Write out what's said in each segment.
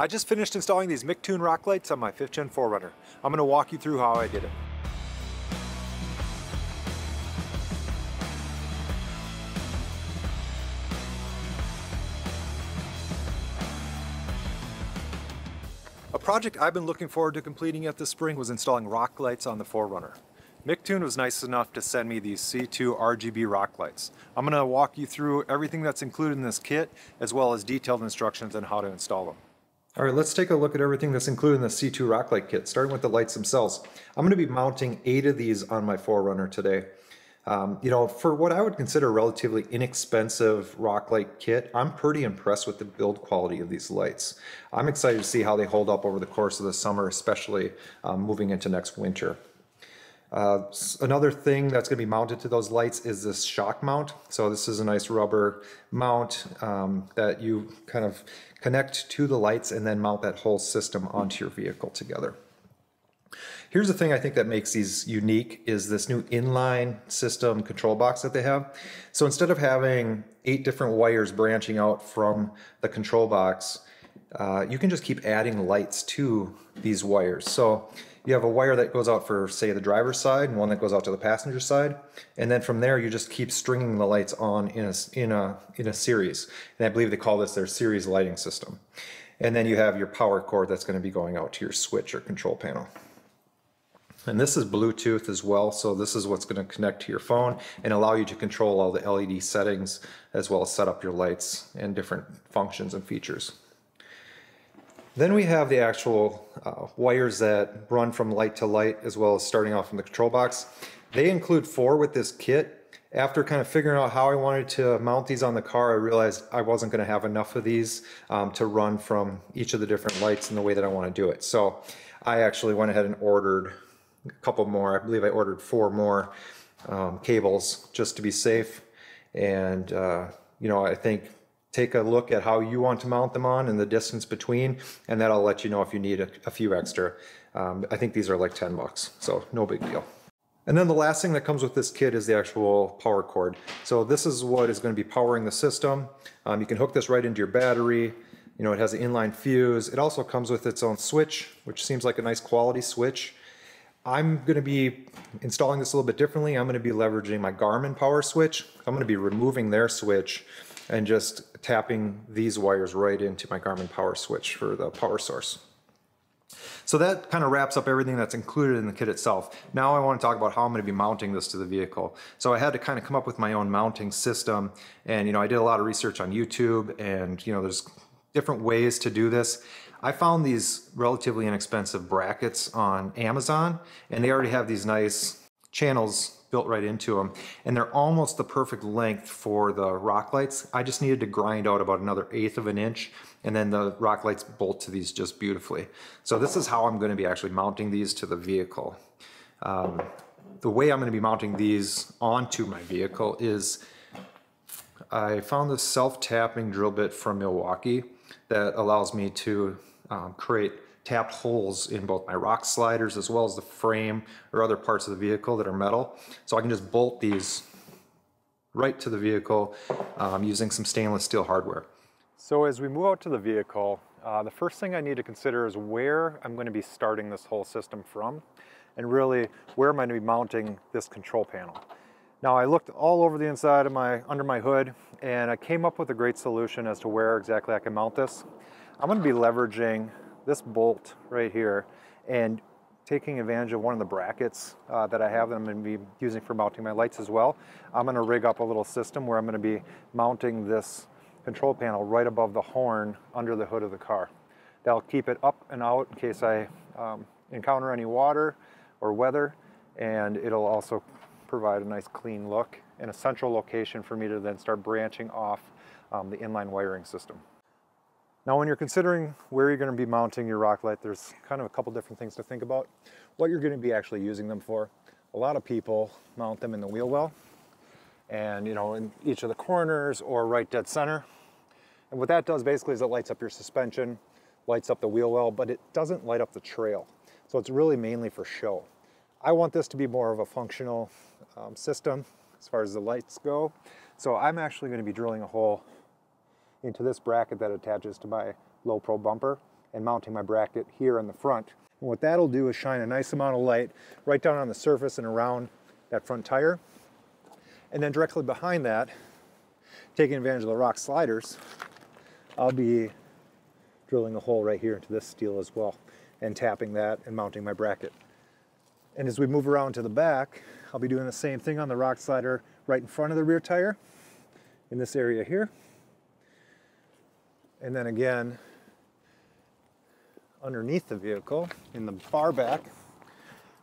I just finished installing these Mictune rock lights on my 5th Gen 4Runner. I'm going to walk you through how I did it. A project I've been looking forward to completing yet this spring was installing rock lights on the 4Runner. Mictune was nice enough to send me these C2 RGB rock lights. I'm going to walk you through everything that's included in this kit as well as detailed instructions on how to install them. All right, let's take a look at everything that's included in the C2 Rocklight kit, starting with the lights themselves. I'm going to be mounting eight of these on my 4Runner today. Um, you know, for what I would consider a relatively inexpensive Rocklight kit, I'm pretty impressed with the build quality of these lights. I'm excited to see how they hold up over the course of the summer, especially um, moving into next winter. Uh, another thing that's going to be mounted to those lights is this shock mount. So this is a nice rubber mount um, that you kind of connect to the lights and then mount that whole system onto your vehicle together. Here's the thing I think that makes these unique is this new inline system control box that they have. So instead of having eight different wires branching out from the control box, uh, you can just keep adding lights to these wires. So you have a wire that goes out for, say, the driver's side and one that goes out to the passenger side. And then from there, you just keep stringing the lights on in a, in a, in a series. And I believe they call this their series lighting system. And then you have your power cord that's going to be going out to your switch or control panel. And this is Bluetooth as well, so this is what's going to connect to your phone and allow you to control all the LED settings as well as set up your lights and different functions and features. Then we have the actual uh, wires that run from light to light as well as starting off from the control box. They include four with this kit. After kind of figuring out how I wanted to mount these on the car, I realized I wasn't going to have enough of these um, to run from each of the different lights in the way that I want to do it. So I actually went ahead and ordered a couple more. I believe I ordered four more um, cables just to be safe. And, uh, you know, I think take a look at how you want to mount them on and the distance between, and that'll let you know if you need a, a few extra. Um, I think these are like 10 bucks, so no big deal. And then the last thing that comes with this kit is the actual power cord. So this is what is going to be powering the system. Um, you can hook this right into your battery. You know, it has an inline fuse. It also comes with its own switch, which seems like a nice quality switch. I'm going to be installing this a little bit differently. I'm going to be leveraging my Garmin power switch. I'm going to be removing their switch and just tapping these wires right into my Garmin power switch for the power source. So that kind of wraps up everything that's included in the kit itself. Now I want to talk about how I'm going to be mounting this to the vehicle. So I had to kind of come up with my own mounting system and you know I did a lot of research on YouTube and you know there's different ways to do this. I found these relatively inexpensive brackets on Amazon and they already have these nice channels built right into them. And they're almost the perfect length for the rock lights. I just needed to grind out about another eighth of an inch and then the rock lights bolt to these just beautifully. So this is how I'm going to be actually mounting these to the vehicle. Um, the way I'm going to be mounting these onto my vehicle is I found this self-tapping drill bit from Milwaukee that allows me to um, create tapped holes in both my rock sliders as well as the frame or other parts of the vehicle that are metal. So I can just bolt these right to the vehicle um, using some stainless steel hardware. So as we move out to the vehicle, uh, the first thing I need to consider is where I'm going to be starting this whole system from and really where am I going to be mounting this control panel. Now I looked all over the inside of my under my hood and I came up with a great solution as to where exactly I can mount this. I'm going to be leveraging this bolt right here and taking advantage of one of the brackets uh, that I have that I'm going to be using for mounting my lights as well. I'm going to rig up a little system where I'm going to be mounting this control panel right above the horn under the hood of the car. That'll keep it up and out in case I um, encounter any water or weather and it'll also provide a nice clean look and a central location for me to then start branching off um, the inline wiring system. Now when you're considering where you're going to be mounting your rock light, there's kind of a couple different things to think about. What you're going to be actually using them for. A lot of people mount them in the wheel well and you know in each of the corners or right dead center. And what that does basically is it lights up your suspension, lights up the wheel well, but it doesn't light up the trail. So it's really mainly for show. I want this to be more of a functional um, system as far as the lights go. So I'm actually going to be drilling a hole into this bracket that attaches to my low pro bumper. and mounting my bracket here in the front. And what that'll do is shine a nice amount of light right down on the surface and around that front tire. And then directly behind that, taking advantage of the rock sliders, I'll be drilling a hole right here into this steel as well and tapping that and mounting my bracket. And as we move around to the back, I'll be doing the same thing on the rock slider right in front of the rear tire in this area here. And then again, underneath the vehicle in the far back,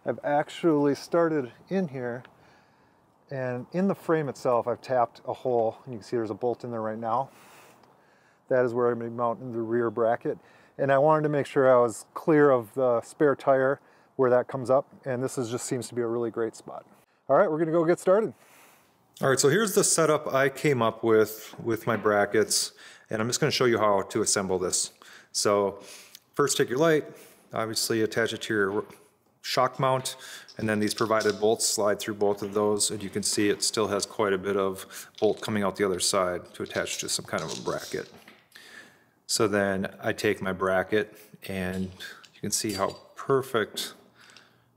I've actually started in here and in the frame itself, I've tapped a hole. And you can see there's a bolt in there right now. That is where I'm going to mount the rear bracket. And I wanted to make sure I was clear of the spare tire where that comes up. And this is just seems to be a really great spot. All right, we're going to go get started. All right, so here's the setup I came up with with my brackets. And I'm just going to show you how to assemble this. So first take your light, obviously attach it to your shock mount, and then these provided bolts slide through both of those, and you can see it still has quite a bit of bolt coming out the other side to attach to some kind of a bracket. So then I take my bracket, and you can see how perfect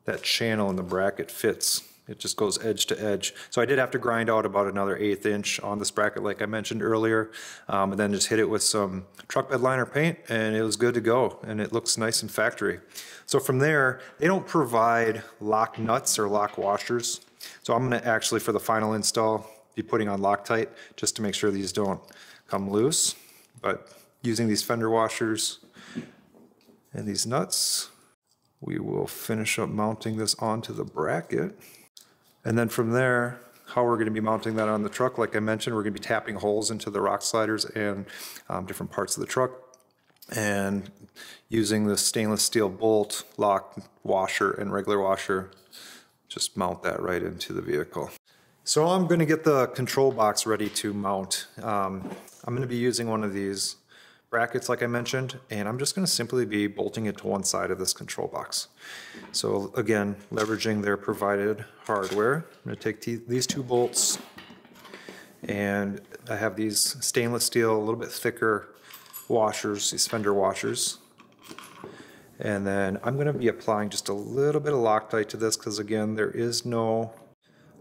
that channel in the bracket fits it just goes edge to edge. So I did have to grind out about another eighth inch on this bracket like I mentioned earlier, um, and then just hit it with some truck bed liner paint and it was good to go and it looks nice and factory. So from there, they don't provide lock nuts or lock washers. So I'm gonna actually, for the final install, be putting on Loctite just to make sure these don't come loose. But using these fender washers and these nuts, we will finish up mounting this onto the bracket. And then from there, how we're going to be mounting that on the truck, like I mentioned, we're going to be tapping holes into the rock sliders and um, different parts of the truck and using the stainless steel bolt, lock, washer, and regular washer, just mount that right into the vehicle. So I'm going to get the control box ready to mount. Um, I'm going to be using one of these brackets like I mentioned, and I'm just gonna simply be bolting it to one side of this control box. So again, leveraging their provided hardware, I'm gonna take these two bolts and I have these stainless steel, a little bit thicker washers, these fender washers. And then I'm gonna be applying just a little bit of Loctite to this because again, there is no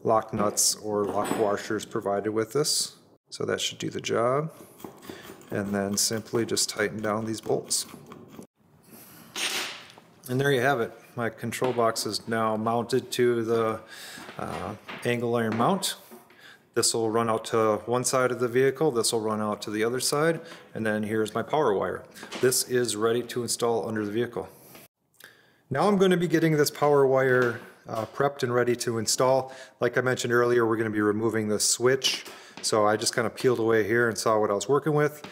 lock nuts or lock washers provided with this. So that should do the job and then simply just tighten down these bolts. And there you have it. My control box is now mounted to the uh, angle iron mount. This will run out to one side of the vehicle, this will run out to the other side, and then here's my power wire. This is ready to install under the vehicle. Now I'm going to be getting this power wire uh, prepped and ready to install. Like I mentioned earlier, we're going to be removing the switch so I just kind of peeled away here and saw what I was working with.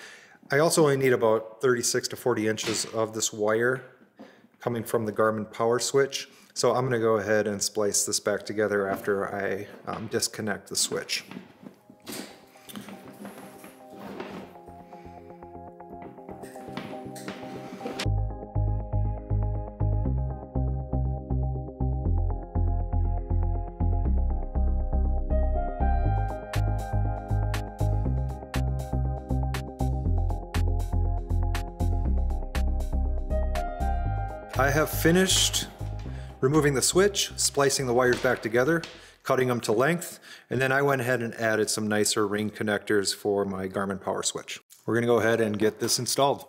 I also only need about 36 to 40 inches of this wire coming from the Garmin power switch. So I'm gonna go ahead and splice this back together after I um, disconnect the switch. I have finished removing the switch, splicing the wires back together, cutting them to length, and then I went ahead and added some nicer ring connectors for my Garmin power switch. We're gonna go ahead and get this installed.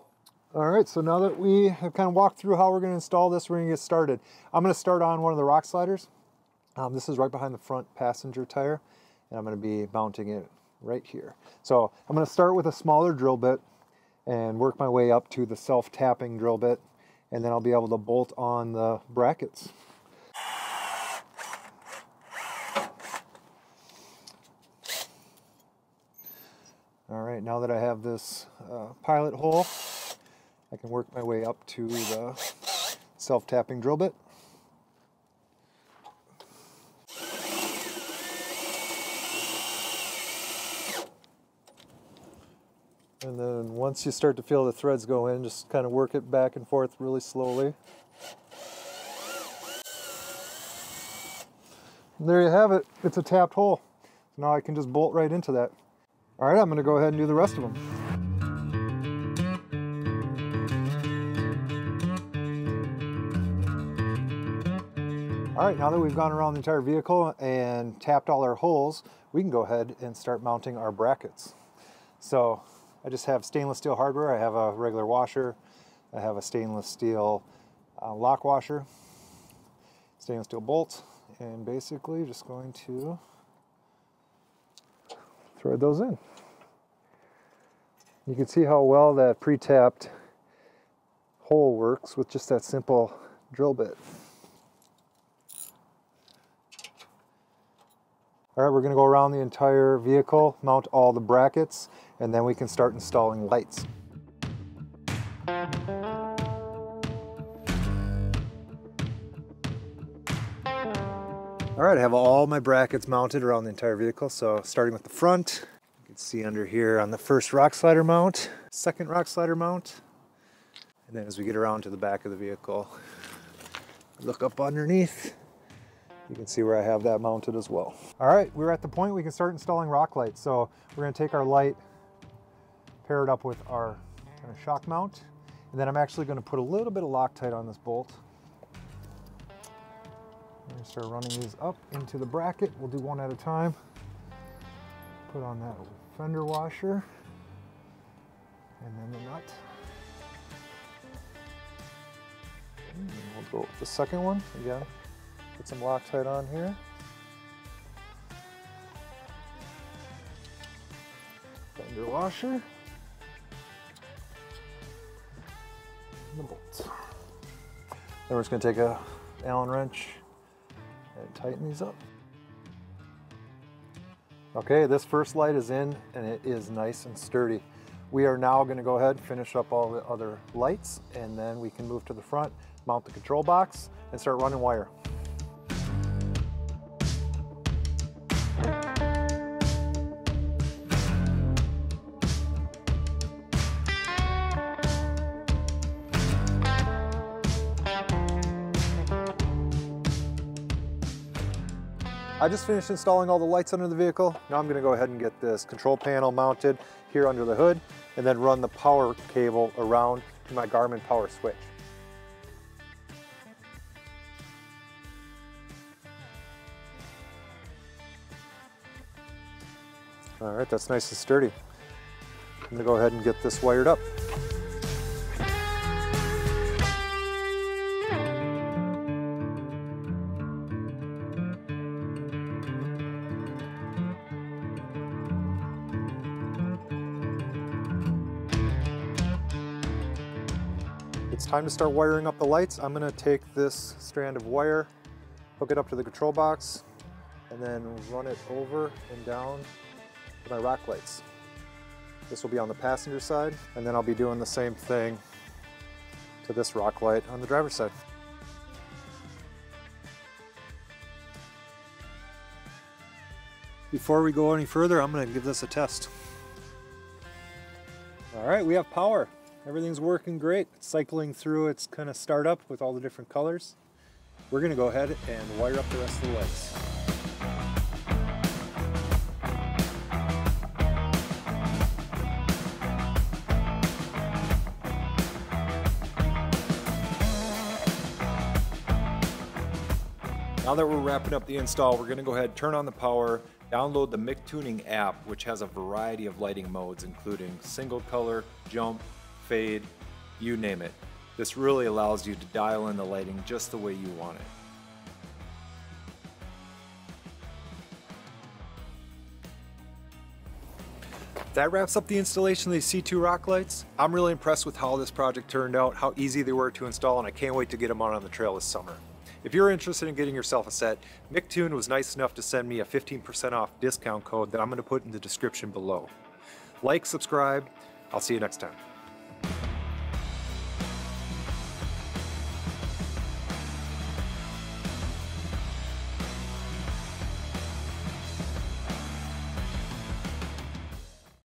All right, so now that we have kind of walked through how we're gonna install this, we're gonna get started. I'm gonna start on one of the rock sliders. Um, this is right behind the front passenger tire, and I'm gonna be mounting it right here. So I'm gonna start with a smaller drill bit and work my way up to the self-tapping drill bit and then I'll be able to bolt on the brackets. All right, now that I have this uh, pilot hole, I can work my way up to the self-tapping drill bit. And then once you start to feel the threads go in, just kind of work it back and forth really slowly. And there you have it. It's a tapped hole. So now I can just bolt right into that. All right, I'm gonna go ahead and do the rest of them. All right, now that we've gone around the entire vehicle and tapped all our holes, we can go ahead and start mounting our brackets. So I just have stainless steel hardware. I have a regular washer. I have a stainless steel uh, lock washer, stainless steel bolt, and basically just going to thread those in. You can see how well that pre-tapped hole works with just that simple drill bit. All right, we're gonna go around the entire vehicle, mount all the brackets, and then we can start installing lights. All right, I have all my brackets mounted around the entire vehicle. So starting with the front, you can see under here on the first rock slider mount, second rock slider mount, and then as we get around to the back of the vehicle, look up underneath, you can see where I have that mounted as well. All right, we're at the point we can start installing rock lights. So we're gonna take our light, pair it up with our kind of shock mount, and then I'm actually gonna put a little bit of Loctite on this bolt. I'm gonna start running these up into the bracket. We'll do one at a time. Put on that fender washer, and then the nut. And we'll go with the second one again. Put some Loctite on here. Fender washer. We're just going to take a Allen wrench and tighten these up. Okay, this first light is in and it is nice and sturdy. We are now going to go ahead and finish up all the other lights and then we can move to the front, mount the control box and start running wire. I just finished installing all the lights under the vehicle. Now I'm gonna go ahead and get this control panel mounted here under the hood and then run the power cable around to my Garmin power switch. All right, that's nice and sturdy. I'm gonna go ahead and get this wired up. It's time to start wiring up the lights. I'm gonna take this strand of wire, hook it up to the control box, and then run it over and down to my rock lights. This will be on the passenger side, and then I'll be doing the same thing to this rock light on the driver's side. Before we go any further, I'm gonna give this a test. All right, we have power. Everything's working great. It's cycling through its kind of startup with all the different colors. We're gonna go ahead and wire up the rest of the lights. Now that we're wrapping up the install, we're gonna go ahead, turn on the power, download the MicTuning app, which has a variety of lighting modes, including single color, jump, fade, you name it. This really allows you to dial in the lighting just the way you want it. That wraps up the installation of these C2 rock lights. I'm really impressed with how this project turned out, how easy they were to install, and I can't wait to get them out on the trail this summer. If you're interested in getting yourself a set, MiCTune was nice enough to send me a 15% off discount code that I'm going to put in the description below. Like, subscribe, I'll see you next time.